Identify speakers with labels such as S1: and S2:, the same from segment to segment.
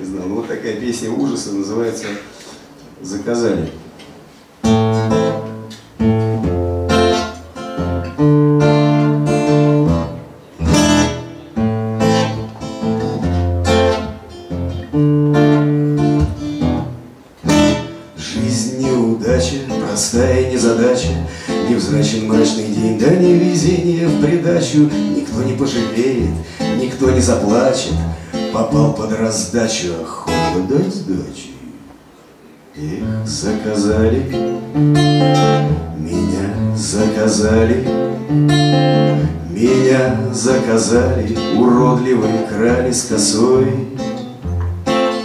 S1: Не знал. Ну, вот такая песня ужаса называется «Заказали». Жизнь неудача, простая незадача, Невзрачен мрачный день, да не везение в придачу, Никто не пожалеет, никто не заплачет, Попал под раздачу, охота дать сдачи. Их заказали, меня заказали, Меня заказали, уродливые крали с косой.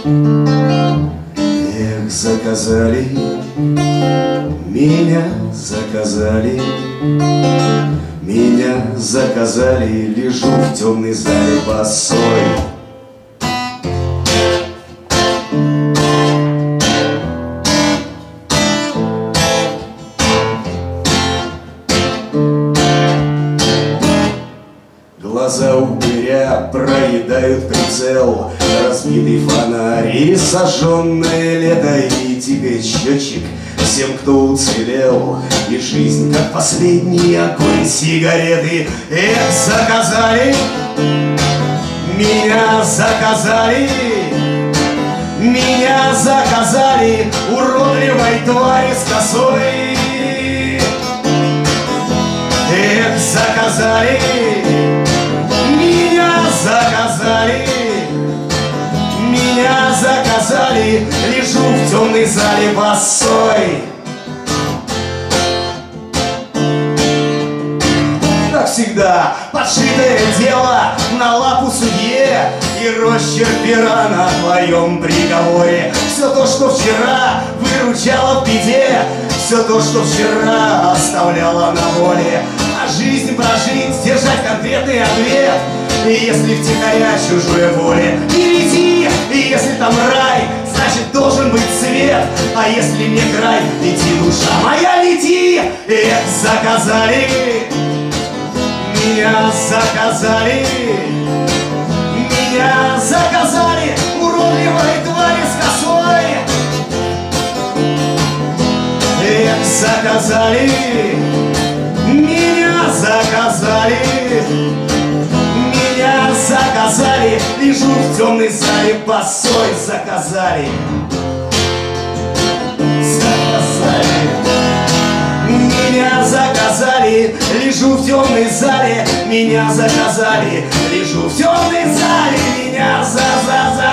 S1: Эх, заказали, меня заказали, меня заказали, лежу в темной зале босой. Глаза упыря проедают прицел. Разбитый фонарь и сожженное лето И тикает счетчик всем, кто уцелел. И жизнь, как последний огонь сигареты Эх, заказали, меня заказали. Меня заказали уродливой твари с косой. Эх, заказали, темной зале босой. Как всегда, подшитое дело на лапу судье И росчерк пера на твоем приговоре. Все то, что вчера выручало в беде Все то, что вчера оставляло на воле. А жизнь прожить, держать конкретный ответ И если втихаря чужое воле Не лети, и если там рай Значит должен быть А если мне край, лети, душа моя, лети Эх, заказали меня заказали, меня заказали уродливой твари с косой. Эх, заказали, меня заказали, меня заказали, лежу в темной зале босой заказали. Заказали. Лежу в темной зале, меня заказали, лежу в темной зале, меня за за заказали,